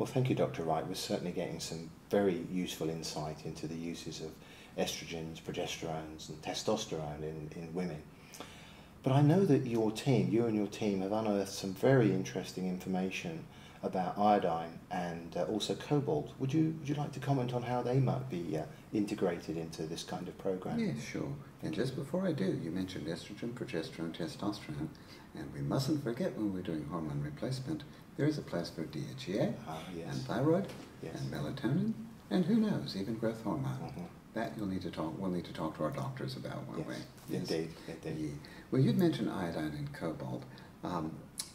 Well, thank you, Dr. Wright. We're certainly getting some very useful insight into the uses of estrogens, progesterones, and testosterone in, in women. But I know that your team, you and your team, have unearthed some very interesting information about iodine and uh, also cobalt. Would you would you like to comment on how they might be uh, integrated into this kind of program? Yes, sure. And just before I do, you mentioned estrogen, progesterone, testosterone, and we mustn't forget when we're doing hormone replacement, there is a place for DHEA Ah, yes. and thyroid Yes. and melatonin, and who knows, even growth hormone. Mhm. That you'll need to talk. We'll need to talk to our doctors about, won't Yes, we? indeed, indeed. Yeah. Well, you'd mentioned iodine and cobalt. Um,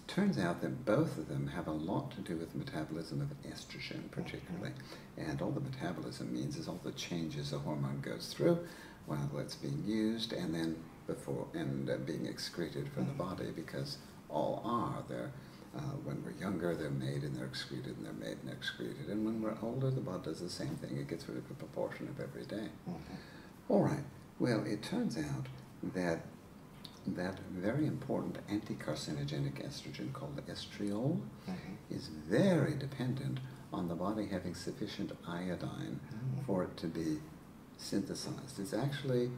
turns out that both of them have a lot to do with the metabolism of estrogen, particularly. And all the metabolism means is all the changes a hormone goes through while it's being used, and then before and uh, being excreted from the body, because all are. They're uh, when we're younger, they're made and they're excreted, and they're made and excreted. And when we're older, the body does the same thing. It gets rid of a proportion of every day. Mhm. All right. Well, it turns out that that very important anti-carcinogenic estrogen called estriol Mhm. is very dependent on the body having sufficient iodine Mm. for it to be synthesized. It's actually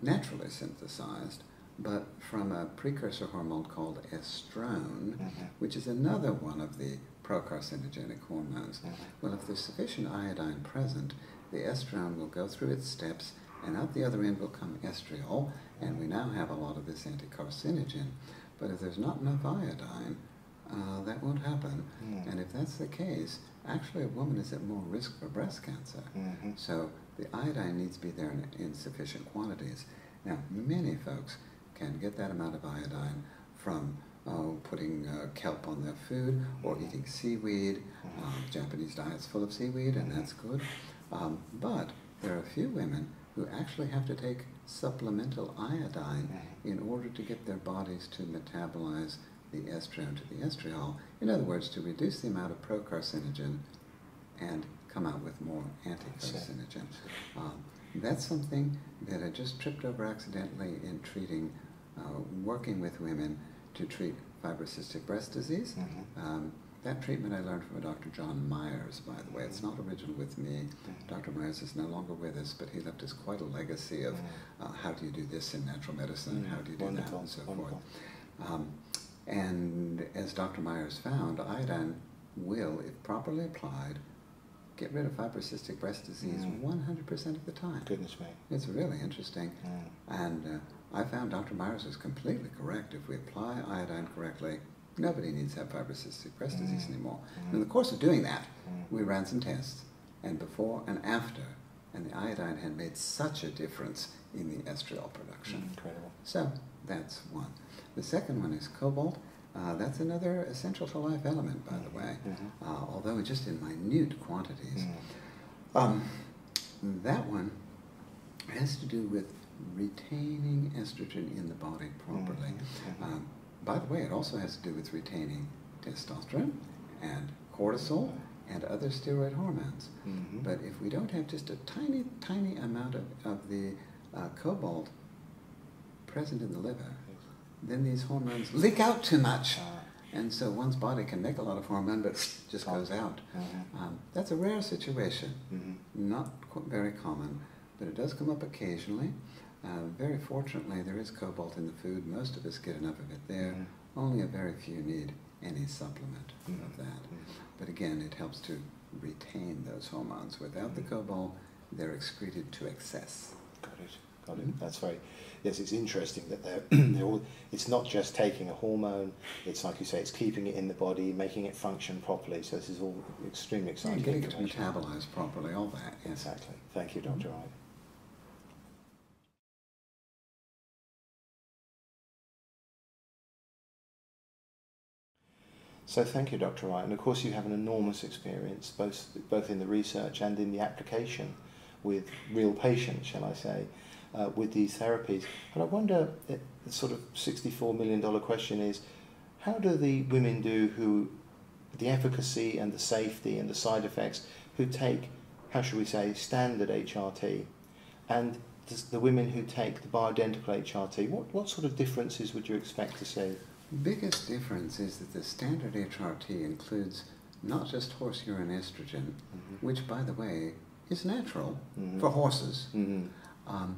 naturally synthesized, but from a precursor hormone called estrone, Mhm. which is another one of the procarcinogenic hormones. Mhm. Well, if there's sufficient iodine present, the estrone will go through its steps, and out the other end will come estriol, and we now have a lot of this anticarcinogen. But if there's not enough iodine, uh, that won't happen. Mm. And if that's the case, actually a woman is at more risk for breast cancer. Mhm. So the iodine needs to be there in, in sufficient quantities. Now, many folks can get that amount of iodine from uh, putting uh, kelp on their food or eating seaweed. Um, Japanese diet's full of seaweed, and that's good. Um, but there are a few women who actually have to take supplemental iodine in order to get their bodies to metabolize the estrone to the estriol. In other words, to reduce the amount of procarcinogen and come out with more anti-carcinogen. Um, that's something that I just tripped over accidentally in treating, uh, working with women to treat fibrocystic breast disease. Mhm. Um, that treatment I learned from a Dr. John Myers, by the way. It's not original with me. Dr. Myers is no longer with us, but he left us quite a legacy of uh, how do you do this in natural medicine, Mm, how do you do wonderful, that, and so wonderful. forth. Um, and as Dr. Myers found, iodine will, if properly applied, get rid of fibrocystic breast disease Mm. 100% of the time. Goodness me. It's really interesting. Mm. And uh, I found Dr. Myers is completely correct. If we apply iodine correctly, nobody needs to have fibrocystic breast disease Mm. anymore. Mm. In the course of doing that, Mm. we ran some tests, and before and after, and the iodine had made such a difference in the estriol production. Incredible. So that's one. The second one is cobalt. Uh, that's another essential to life element, by the way, Mhm. uh, although just in minute quantities. Mm. Um, that one has to do with retaining estrogen in the body properly. Mhm, mhm. Um, by the way, it also has to do with retaining testosterone and cortisol and other steroid hormones. Mhm. But if we don't have just a tiny, tiny amount of, of the uh, cobalt present in the liver, then these hormones leak out too much. Ah. And so one's body can make a lot of hormone, but just goes out. Mhm. Um, that's a rare situation, Mhm. not very common, but it does come up occasionally. Uh, very fortunately, there is cobalt in the food. Most of us get enough of it there. Only a very few need any supplement Mhm. of that. Mhm. But again, it helps to retain those hormones. Without the Mhm. cobalt, they're excreted to excess. Got it. Got it. Mhm. That's very. Yes, it's interesting that they're, they're all. It's not just taking a hormone. It's like you say. It's keeping it in the body, making it function properly. So this is all extremely exciting. getting it metabolized properly, all that. Yes. Exactly. Thank you, Dr. Wright. So thank you, Dr. Wright. And of course, you have an enormous experience, both both in the research and in the application with real patients, shall I say, uh, with these therapies. But I wonder, uh, the sort of sixty-four million dollar question is, how do the women do who, the efficacy and the safety and the side effects, who take, how should we say, standard HRT, and the women who take the bioidentical HRT, what, what sort of differences would you expect to see? Biggest difference is that the standard HRT includes not just horse urine estrogen, Mm-hmm. which, by the way, is natural Mhm. for horses. Mhm. Um,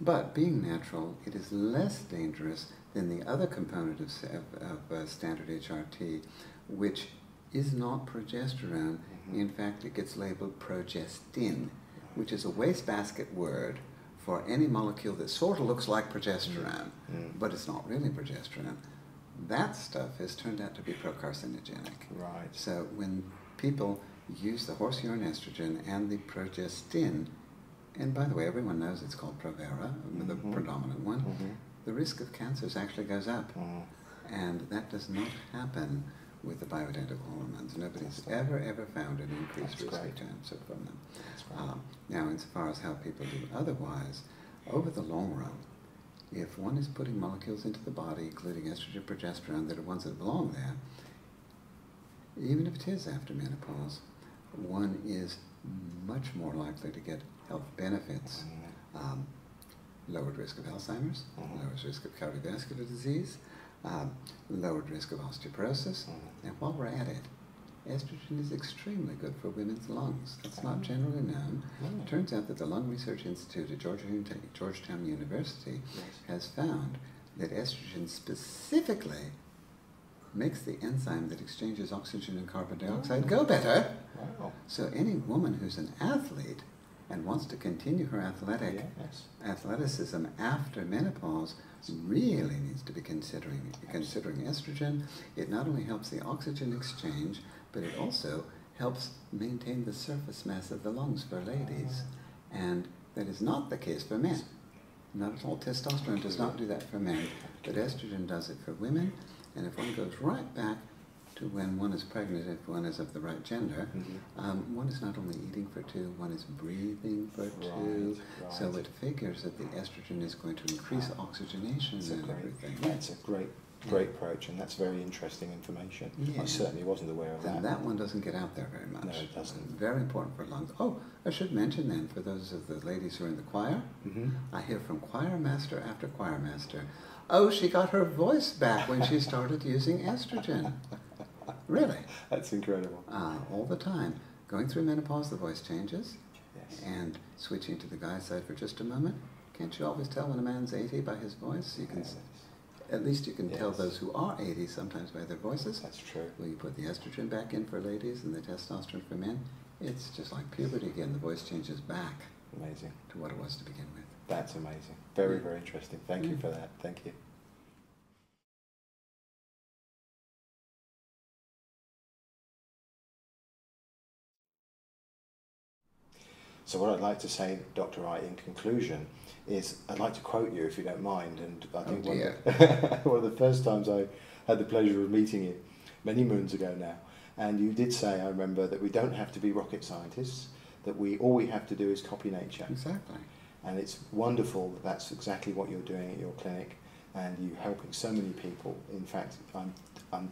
but being natural, it is less dangerous than the other component of, of, of uh, standard HRT, which is not progesterone. Mhm. In fact, it gets labeled progestin, which is a wastebasket word for any molecule that sort of looks like progesterone, Mm. but it's not really progesterone. That stuff has turned out to be procarcinogenic. Right. So when people use the horse urine estrogen and the progestin, and by the way, everyone knows it's called Provera, the Mhm. predominant one, Mhm. the risk of cancers actually goes up. Mhm. And that does not happen with the bioidentical hormones. Nobody's That's ever, ever found an increased That's risk great. of cancer from them. That's right. Um, now, insofar as how people do otherwise, over the long run, if one is putting molecules into the body, including estrogen, progesterone, that are ones that belong there, even if it is after menopause, one is much more likely to get health benefits. Mhm. Um, lowered risk of Alzheimer's, Mhm. lowered risk of cardiovascular disease, um, lowered risk of osteoporosis. Mhm. And while we're at it, estrogen is extremely good for women's lungs. That's not Oh. generally known. Oh. It turns out that the Lung Research Institute at Georgetown, Georgetown University has found that estrogen specifically makes the enzyme that exchanges oxygen and carbon dioxide Oh. go better. Wow. So any woman who's an athlete and wants to continue her athletic Yes. athleticism after menopause really needs to be considering considering estrogen. It not only helps the oxygen exchange, but it also helps maintain the surface mass of the lungs for ladies. And that is not the case for men. Not at all. Testosterone does not do that for men, but estrogen does it for women. And if one goes right back to when one is pregnant, if one is of the right gender, Mhm. um, one is not only eating for two, one is breathing for two. Right, So it figures that the estrogen is going to increase oxygenation That's and great, everything. that's a great, great approach, and that's very interesting information. Yeah. I certainly wasn't aware of that. And that one doesn't get out there very much. No, it doesn't. Very important for lungs. Oh, I should mention then, for those of the ladies who are in the choir, hmm I hear from choir master after choir master, oh, she got her voice back when she started using estrogen. Really? That's incredible. Uh, all the time. Going through menopause, the voice changes. Yes. And switching to the guy side for just a moment, can't you always tell when a man's 80 by his voice? You can, Yes. at least you can tell those who are 80 sometimes by their voices. That's true. Well, you put the estrogen back in for ladies and the testosterone for men. It's just like puberty again. The voice changes back Amazing. to what it was to begin with. That's amazing. Very, very interesting. Thank you for that. Thank you. So what I'd like to say, Dr. Wright, in conclusion, is I'd like to quote you if you don't mind. And I think Oh, one, of the, one of the first times I had the pleasure of meeting you, many moons ago now, and you did say, I remember, that we don't have to be rocket scientists, that we all we have to do is copy nature. Exactly. And it's wonderful that that's exactly what you're doing at your clinic and you're helping so many people. In fact, I'm, I'm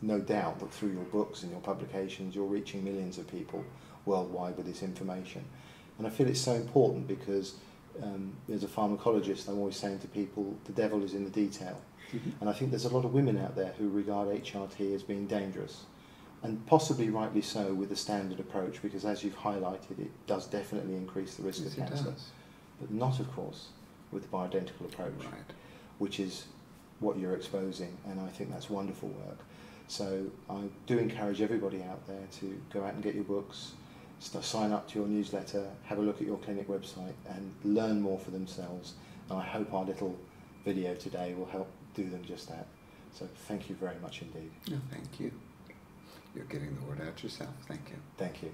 no doubt that through your books and your publications, you're reaching millions of people worldwide with this information. And I feel it's so important because um, as a pharmacologist, I'm always saying to people, the devil is in the detail. And I think there's a lot of women out there who regard HRT as being dangerous. And possibly rightly so with the standard approach, because as you've highlighted, it does definitely increase the risk Yes, of cancer. does. But not, of course, with the bioidentical approach, Right. which is what you're exposing, and I think that's wonderful work. So I do encourage everybody out there to go out and get your books, sign up to your newsletter, have a look at your clinic website, and learn more for themselves. And I hope our little video today will help do them just that. So thank you very much indeed. No, thank you. You're getting the word out yourself. Thank you. Thank you.